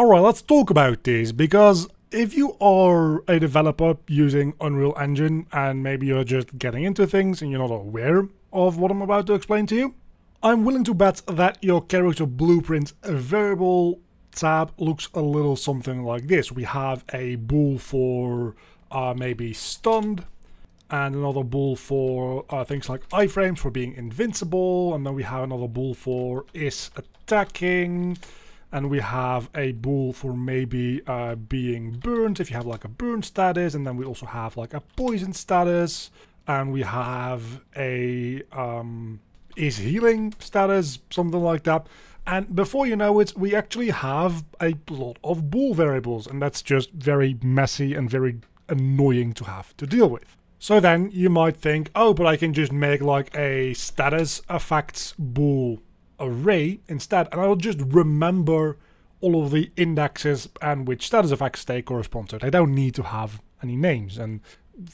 Alright, let's talk about this because if you are a developer using Unreal Engine and maybe you're just getting into things and you're not aware of what I'm about to explain to you, I'm willing to bet that your character blueprint variable tab looks a little something like this. We have a bool for uh, maybe stunned, and another bool for uh, things like iframes for being invincible, and then we have another bool for is attacking, and we have a bool for maybe uh, being burned if you have like a burn status, and then we also have like a poison status, and we have a um, is healing status, something like that. And before you know it, we actually have a lot of bool variables, and that's just very messy and very annoying to have to deal with. So then you might think, oh, but I can just make like a status effects bool array instead, and I'll just remember all of the indexes and which status effects they correspond to. They don't need to have any names, and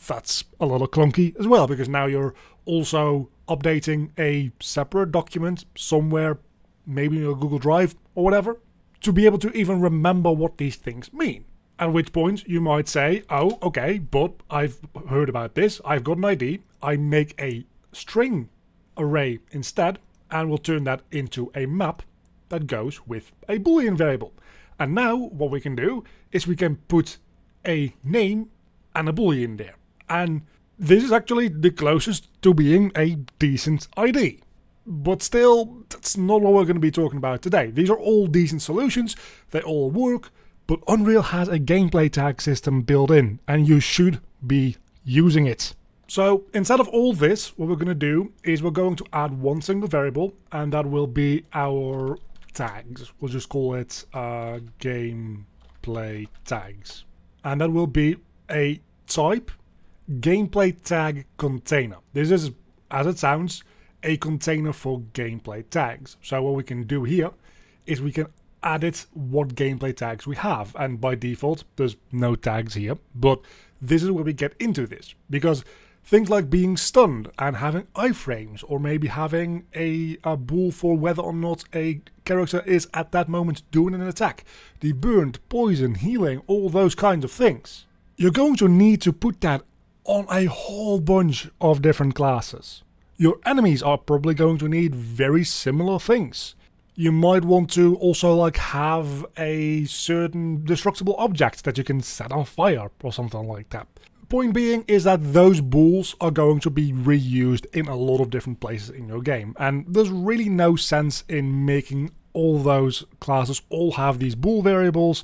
that's a little clunky as well, because now you're also updating a separate document somewhere, maybe in your Google Drive or whatever, to be able to even remember what these things mean. At which point you might say, oh, okay, but I've heard about this, I've got an ID, I make a string array instead, and we'll turn that into a map that goes with a boolean variable. And now what we can do is we can put a name and a boolean there. And this is actually the closest to being a decent ID. But still, that's not what we're going to be talking about today. These are all decent solutions, they all work, but Unreal has a gameplay tag system built in, and you should be using it. So instead of all this, what we're going to do is we're going to add one single variable, and that will be our tags. We'll just call it uh, gameplay tags. And that will be a type gameplay tag container. This is, as it sounds, a container for gameplay tags. So what we can do here is we can add it what gameplay tags we have. And by default, there's no tags here, but this is where we get into this. Because things like being stunned and having iframes, or maybe having a, a bool for whether or not a character is at that moment doing an attack, the burned, poison, healing, all those kinds of things. You're going to need to put that on a whole bunch of different classes. Your enemies are probably going to need very similar things you might want to also like have a certain destructible object that you can set on fire or something like that. Point being is that those bools are going to be reused in a lot of different places in your game. And there's really no sense in making all those classes all have these bool variables.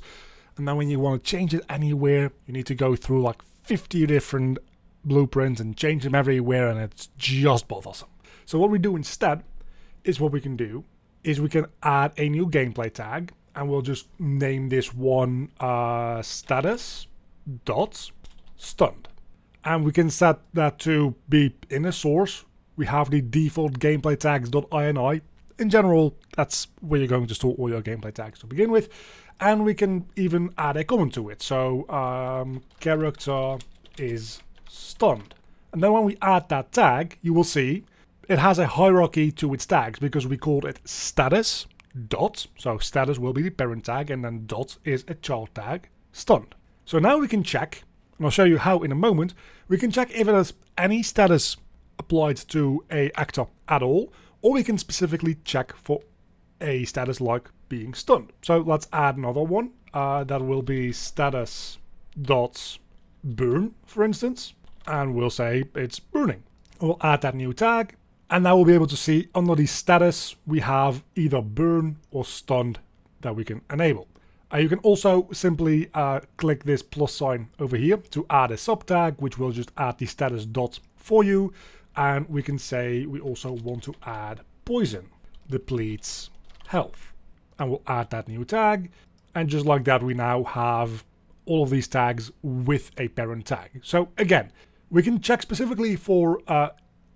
And then when you want to change it anywhere you need to go through like 50 different blueprints and change them everywhere and it's just bothersome. So what we do instead is what we can do is we can add a new gameplay tag and we'll just name this one uh, status dot stunned. And we can set that to be in a source. We have the default gameplay tags.ini. In general, that's where you're going to store all your gameplay tags to begin with. And we can even add a comment to it. So um, character is stunned. And then when we add that tag, you will see it has a hierarchy to its tags because we called it status dot. So status will be the parent tag and then dot is a child tag, stunned. So now we can check, and I'll show you how in a moment, we can check if it has any status applied to a actor at all, or we can specifically check for a status like being stunned. So let's add another one. Uh, that will be status dot burn, for instance, and we'll say it's burning. We'll add that new tag, and now we'll be able to see under the status, we have either burn or stunned that we can enable. Uh, you can also simply uh, click this plus sign over here to add a subtag, which will just add the status dot for you. And we can say we also want to add poison, depletes health. And we'll add that new tag. And just like that, we now have all of these tags with a parent tag. So again, we can check specifically for uh,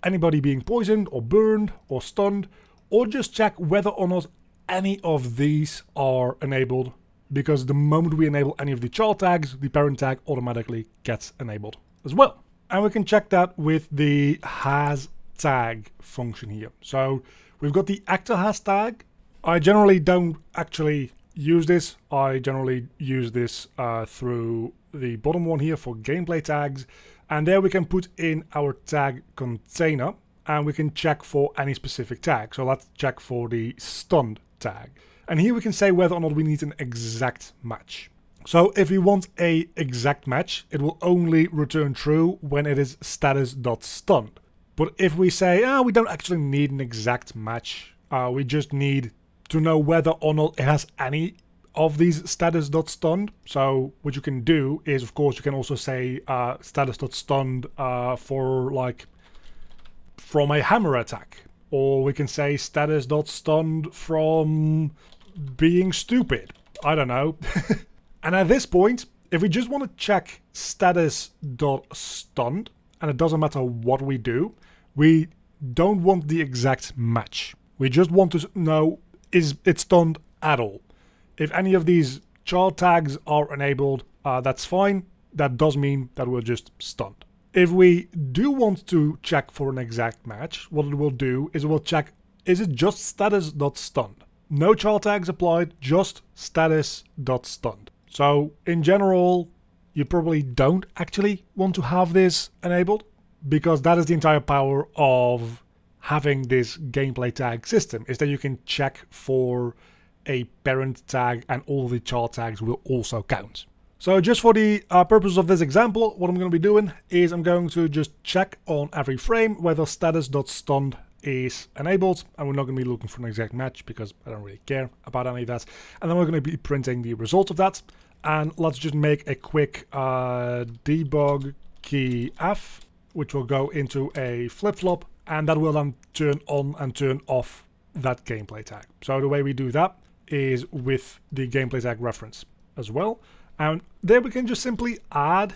anybody being poisoned or burned or stunned, or just check whether or not any of these are enabled because the moment we enable any of the child tags, the parent tag automatically gets enabled as well. And we can check that with the has tag function here. So we've got the actor has tag. I generally don't actually use this. I generally use this uh, through the bottom one here for gameplay tags. And there we can put in our tag container and we can check for any specific tag. So let's check for the stunned tag. And here we can say whether or not we need an exact match. So if we want a exact match, it will only return true when it is status.stunned. But if we say, ah, oh, we don't actually need an exact match, uh, we just need to know whether or not it has any of these status.stunned. So what you can do is, of course, you can also say uh, status.stunned uh, for like from a hammer attack. Or we can say status.stunned from being stupid. I don't know. And at this point, if we just want to check status.stunned, and it doesn't matter what we do, we don't want the exact match. We just want to know is it stunned at all. If any of these child tags are enabled, uh, that's fine. That does mean that we're just stunned. If we do want to check for an exact match, what it will do is it will check is it just status.stunned. No child tags applied, just status.stunned. So in general, you probably don't actually want to have this enabled because that is the entire power of having this gameplay tag system is that you can check for a parent tag and all the child tags will also count. So just for the uh, purpose of this example, what I'm going to be doing is I'm going to just check on every frame whether status.stunned is enabled and we're not going to be looking for an exact match because I don't really care about any of that. And then we're going to be printing the result of that. And let's just make a quick uh, debug key F, which will go into a flip-flop and that will then turn on and turn off that gameplay tag. So the way we do that is with the gameplay tag reference as well. And there we can just simply add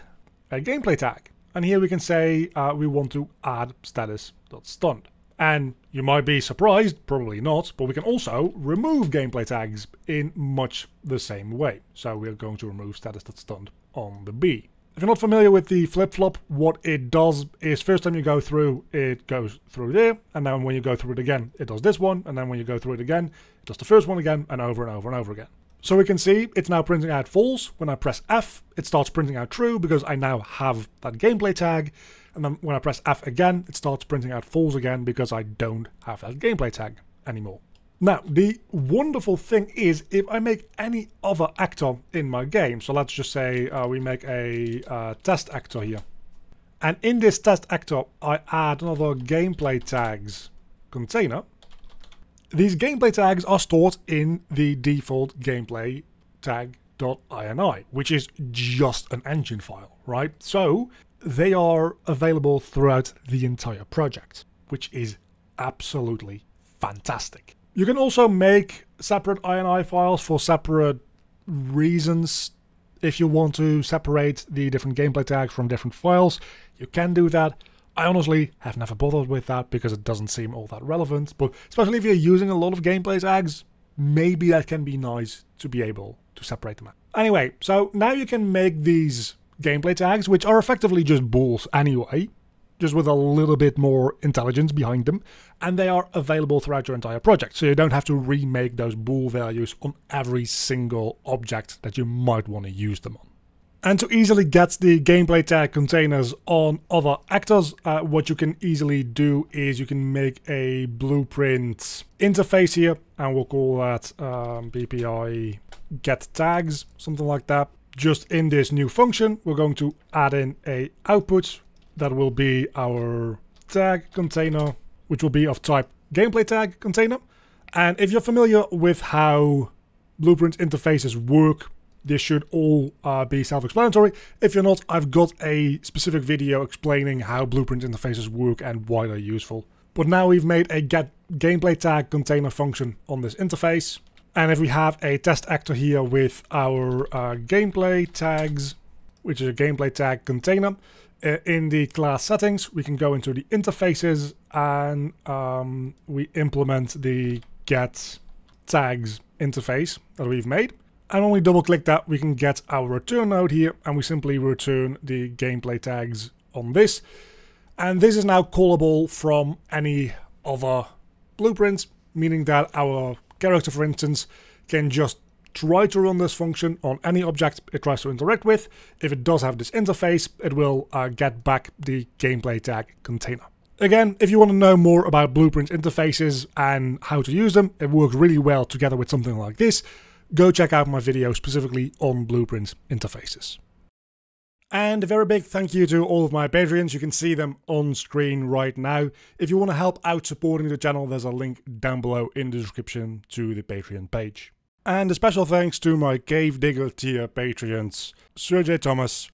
a gameplay tag. And here we can say uh, we want to add status.stunned. And you might be surprised, probably not, but we can also remove gameplay tags in much the same way. So we're going to remove status.stunned on the B. If you're not familiar with the flip-flop, what it does is first time you go through, it goes through there, and then when you go through it again, it does this one, and then when you go through it again, it does the first one again, and over and over and over again. So we can see it's now printing out false. When I press F, it starts printing out true because I now have that gameplay tag. And then when I press F again, it starts printing out false again because I don't have that gameplay tag anymore. Now, the wonderful thing is if I make any other actor in my game, so let's just say uh, we make a uh, test actor here. And in this test actor, I add another gameplay tags container. These gameplay tags are stored in the default gameplay tag.ini, which is just an engine file, right? So they are available throughout the entire project, which is absolutely fantastic. You can also make separate INI files for separate reasons. If you want to separate the different gameplay tags from different files, you can do that. I honestly have never bothered with that because it doesn't seem all that relevant, but especially if you're using a lot of gameplay tags, maybe that can be nice to be able to separate them out. Anyway, so now you can make these gameplay tags, which are effectively just bools anyway, just with a little bit more intelligence behind them, and they are available throughout your entire project, so you don't have to remake those bool values on every single object that you might want to use them on. And to easily get the gameplay tag containers on other actors, uh, what you can easily do is you can make a blueprint interface here, and we'll call that um, BPI get tags, something like that just in this new function, we're going to add in a output that will be our tag container, which will be of type gameplay tag container. And if you're familiar with how Blueprint interfaces work, this should all uh, be self-explanatory. If you're not, I've got a specific video explaining how Blueprint interfaces work and why they're useful. But now we've made a get gameplay tag container function on this interface. And if we have a test actor here with our uh, gameplay tags, which is a gameplay tag container, uh, in the class settings, we can go into the interfaces and um, we implement the get tags interface that we've made. And when we double click that, we can get our return node here and we simply return the gameplay tags on this. And this is now callable from any other blueprints, meaning that our character, for instance, can just try to run this function on any object it tries to interact with. If it does have this interface, it will uh, get back the gameplay tag container. Again, if you want to know more about Blueprint interfaces and how to use them, it works really well together with something like this, go check out my video specifically on Blueprint interfaces. And a very big thank you to all of my Patreons. You can see them on screen right now. If you want to help out supporting the channel, there's a link down below in the description to the Patreon page. And a special thanks to my Cave Digger tier Patreons, Sergey Thomas,